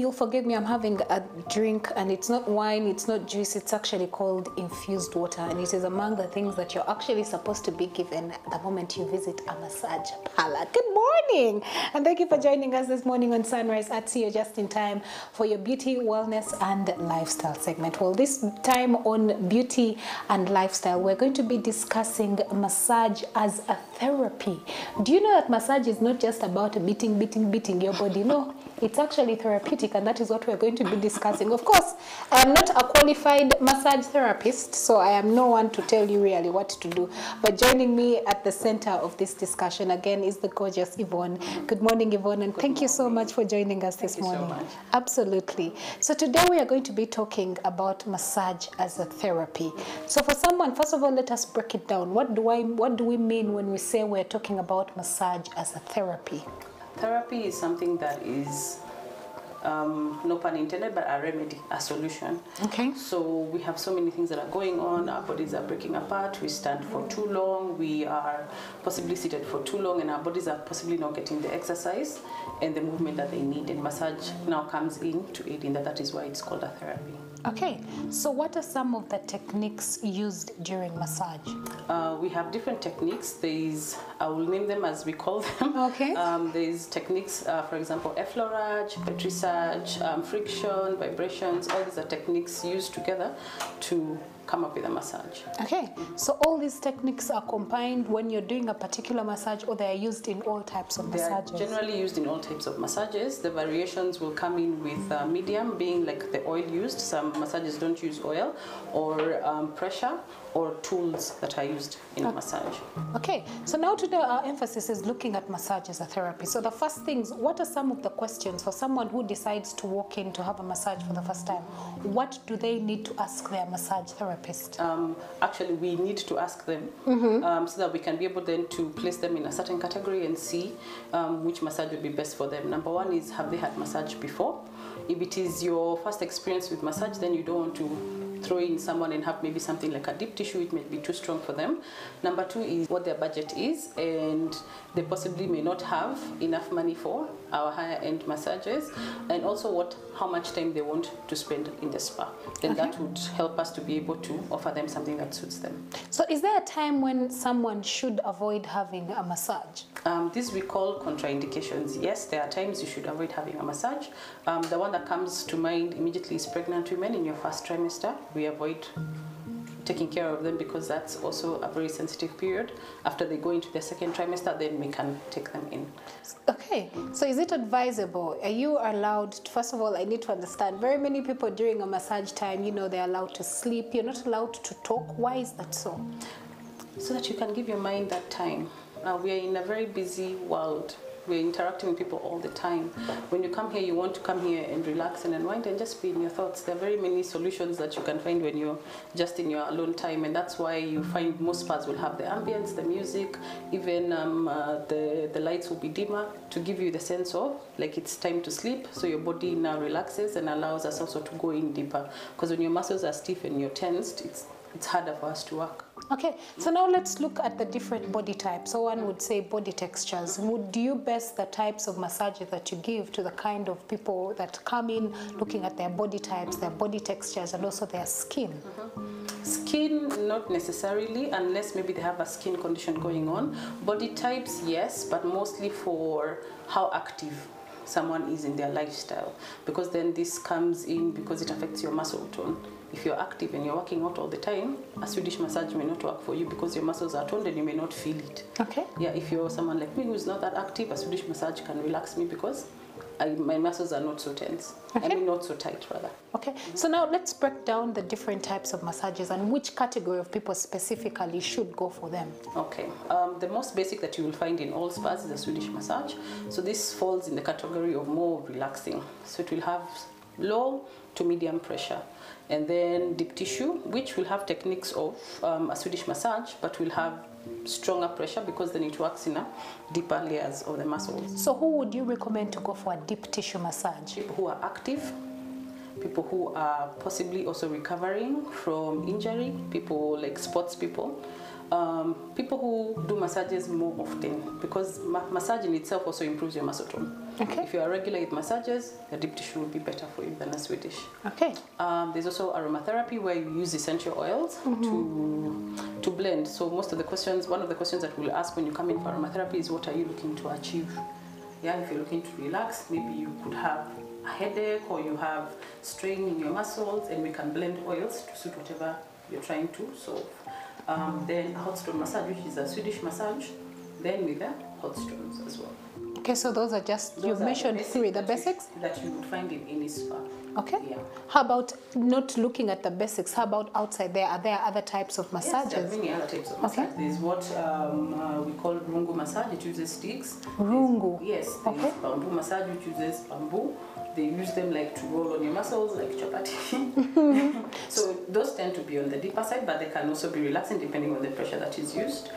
you'll forgive me, I'm having a drink and it's not wine, it's not juice, it's actually called infused water. And it is among the things that you're actually supposed to be given the moment you visit a massage parlor. Good morning! And thank you for joining us this morning on Sunrise at See You just in time for your beauty, wellness, and lifestyle segment. Well, this time on beauty and lifestyle, we're going to be discussing massage as a therapy. Do you know that massage is not just about beating, beating, beating your body? No, it's actually therapeutic, and that is what we're going to be discussing. Of course, I am not a qualified massage therapist, so I am no one to tell you really what to do. But joining me at the center of this discussion again is the gorgeous Yvonne. Good morning, Yvonne, and thank you so much for joining us this you so morning. much. Absolutely. So today we are going to be talking about massage as a therapy. So for someone, first of all, let us break it down. What do I what do we mean when we say we're talking about massage as a therapy? Therapy is something that is, um, no pun intended, but a remedy, a solution. Okay. So we have so many things that are going on. Our bodies are breaking apart. We stand for too long. We are possibly seated for too long, and our bodies are possibly not getting the exercise and the movement that they need. And massage now comes in to aid in that. That is why it's called a therapy. Okay. So what are some of the techniques used during massage? Uh, we have different techniques. There is, I will name them as we call them. Okay. Um, there is techniques, uh, for example, effleurage, petrissage, um, friction, vibrations. All these are techniques used together to come up with a massage. Okay. So all these techniques are combined when you're doing a particular massage or they are used in all types of They are generally used in all types of massages. The variations will come in with uh, medium, being like the oil used. Some massages don't use oil, or um, pressure, or tools that are used in a massage. Okay, so now today our emphasis is looking at massage as a therapy. So the first things, what are some of the questions for someone who decides to walk in to have a massage for the first time? What do they need to ask their massage therapist? um, actually we need to ask them Mm-hmm. um, so that we can be able then to place them in a certain category and see um, which massage would be best for them. Number one is have they had massage before? If it is your first experience with massage, then you don't want to throw in someone and have maybe something like a deep tissue, it may be too strong for them. Number two is what their budget is, and they possibly may not have enough money for our higher end massages, and also what how much time they want to spend in the spa. Then that would help us to be able to offer them something that suits them. So is there a time when someone should avoid having a massage? Um, this we call contraindications. Yes, there are times you should avoid having a massage. Um, the one that comes to mind immediately is pregnant women in your first trimester. We avoid taking care of them because that's also a very sensitive period. After they go into their second trimester, then we can take them in. Okay, so is it advisable? Are you allowed, first of all, I need to understand, very many people during a massage time, you know, they're allowed to sleep. You're not allowed to talk. Why is that so? so that you can give your mind that time. Uh, we are in a very busy world. We're interacting with people all the time. When you come here, you want to come here and relax and unwind and just be in your thoughts. There are very many solutions that you can find when you're just in your alone time, and that's why you find most spas will have the ambience, the music, even um, uh, the the lights will be dimmer to give you the sense of like it's time to sleep. So your body now relaxes and allows us also to go in deeper. Because when your muscles are stiff and you're tensed, it's it's harder for us to work. Okay, so now let's look at the different body types. So one would say body textures. Would you base the types of massages that you give to the kind of people that come in looking at their body types, their body textures, and also their skin? Mm-hmm. Skin, not necessarily, unless maybe they have a skin condition going on. Body types, yes, but mostly for how active someone is in their lifestyle. Because then this comes in because it affects your muscle tone. If you're active and you're working out all the time, a Swedish massage may not work for you because your muscles are toned and you may not feel it. Okay. Yeah, if you're someone like me who's not that active, a Swedish massage can relax me because I, my muscles are not so tense. I mean, not so tight, rather. Okay, so now let's break down the different types of massages and which category of people specifically should go for them. Okay, um, the most basic that you will find in all spas is a Swedish massage. So this falls in the category of more relaxing. So it will have low to medium pressure. And then deep tissue, which will have techniques of um, a Swedish massage, but will have stronger pressure because then it works in a deeper layers of the muscles. So, who would you recommend to go for a deep tissue massage? People who are active, people who are possibly also recovering from injury, people like sports people, um, people who do massages more often because ma- massage in itself also improves your muscle tone. Okay. If you are regular with massages, the deep tissue will be better for you than a Swedish. Okay. Um, there's also aromatherapy where you use essential oils to to blend. So most of the questions, one of the questions that we'll ask when you come in for aromatherapy is what are you looking to achieve? Yeah, if you're looking to relax, maybe you could have a headache or you have strain in your muscles, and we can blend oils to suit whatever you're trying to solve. Um, then a hot stone massage, which is a Swedish massage, then with the hot stones as well. Okay, so those are just, you the mentioned basic three, the that you- basics? that you would find in any spa. Okay. Yeah. How about not looking at the basics? How about outside there? Are there other types of massages? Yes, there are massages? many other types of Okay. massage. There's what um, uh, we call rungu massage. It uses sticks. Rungu. Yes. There's Okay. bamboo massage, which uses bamboo. They use them like to roll on your muscles, like chapati. so those tend to be on the deeper side, but they can also be relaxing depending on the pressure that is used.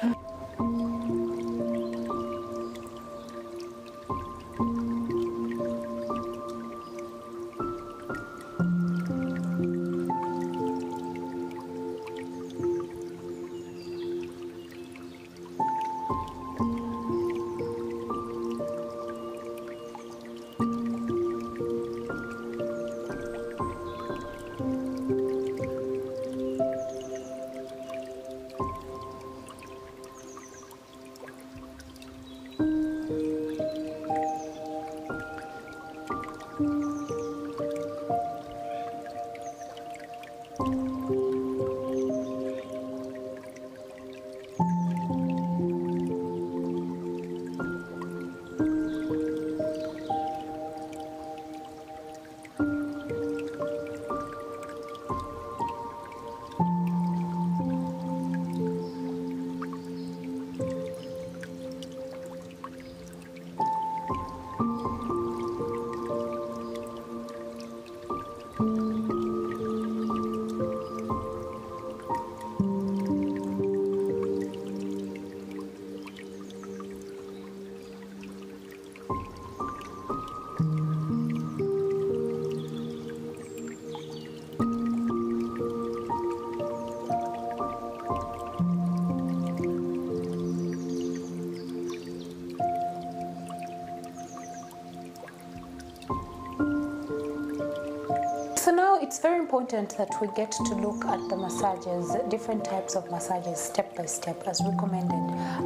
It's very important that we get to look at the massages, different types of massages, step by step, as recommended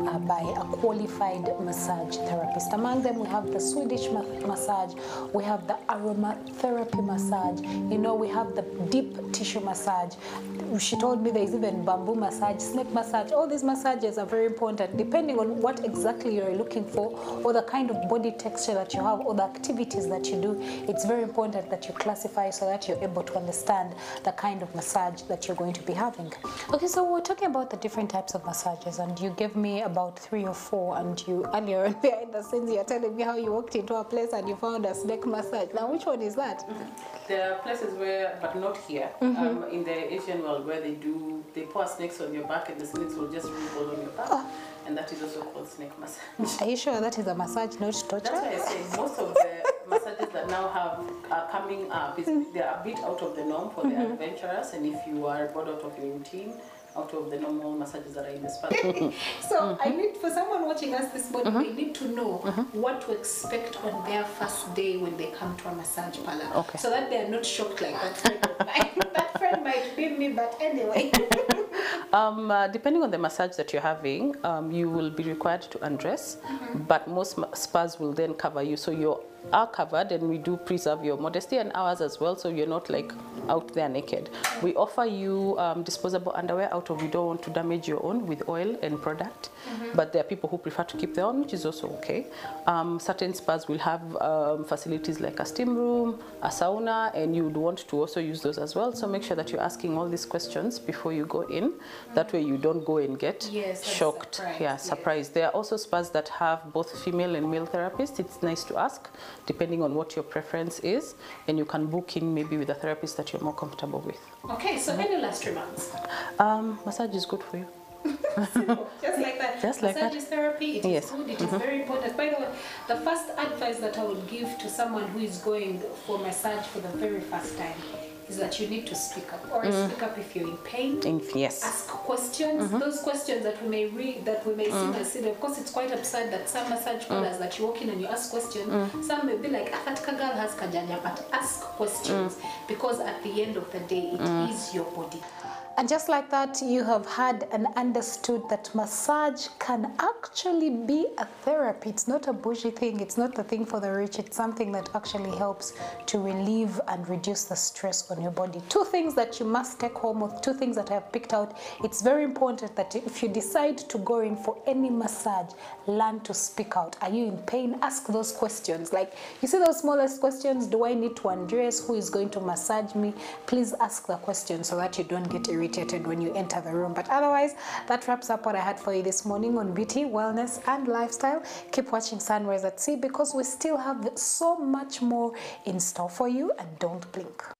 uh, by a qualified massage therapist. Among them, we have the Swedish ma- massage, we have the aromatherapy massage, you know, we have the deep tissue massage. She told me there's even bamboo massage, snake massage. All these massages are very important depending on what exactly you're looking for or the kind of body texture that you have or the activities that you do. It's very important that you classify so that you're able to understand the kind of massage that you're going to be having. Okay, so we're talking about the different types of massages, and you gave me about three or four. And you earlier on behind the scenes, you're telling me how you walked into a place and you found a snake massage. Now, which one is that? There are places where, but not here, um, in the Asian world where they do, they pour snakes on your back and the snakes will just roll on your back. And that is also called snake massage. Are you sure that is a massage, not That's torture? why I say most of the that now have are coming up is they're a bit out of the norm for the adventurers and if you are bored out of your routine, out of the normal massages that are in the spa. So I need for someone watching us this morning, they need to know what to expect on their first day when they come to a massage parlor. Okay. So that they are not shocked like that that friend might be me, but anyway. Um, uh, depending on the massage that you're having, um, you will be required to undress, but most spas will then cover you. So you are covered, and we do preserve your modesty and ours as well, so you're not like out there naked. We offer you um, disposable underwear out of you don't want to damage your own with oil and product, but there are people who prefer to keep their own, which is also okay. Um, certain spas will have um, facilities like a steam room, a sauna, and you would want to also use those as well. So make sure that you're asking all these questions before you go in. That way you don't go and get Yes, shocked. surprised, yeah, yes. surprised. There are also spas that have both female and male therapists. It's nice to ask, depending on what your preference is, and you can book in maybe with a therapist that you're more comfortable with. okay, so any last remarks? Um, massage is good for you. Just like that. Just like massage that. is therapy. It is Yes. good. It is very important. By the way, the first advice that I would give to someone who is going for massage for the very first time is that you need to speak up or mm. speak up if you're in pain. In- yes. Ask questions, mm-hmm. those questions that we may read, that we may mm. as silly. Of course, it's quite absurd that some massage parlors mm. that you walk in and you ask questions. Some may be like, ah, that girl has kajanya, but ask questions because at the end of the day, it is your body. And just like that, you have had and understood that massage can actually be a therapy. It's not a bougie thing, it's not the thing for the rich, it's something that actually helps to relieve and reduce the stress on your body. Two things that you must take home, or two things that I have picked out. It's very important that if you decide to go in for any massage, learn to speak out. Are you in pain? Ask those questions. Like, you see those smallest questions do I need to undress? Who is going to massage me? Please ask the question so that you don't get irritated when you enter the room. But otherwise, that wraps up what I had for you this morning on beauty, wellness, and lifestyle. Keep watching Sunrise at SEE because we still have so much more in store for you and don't blink.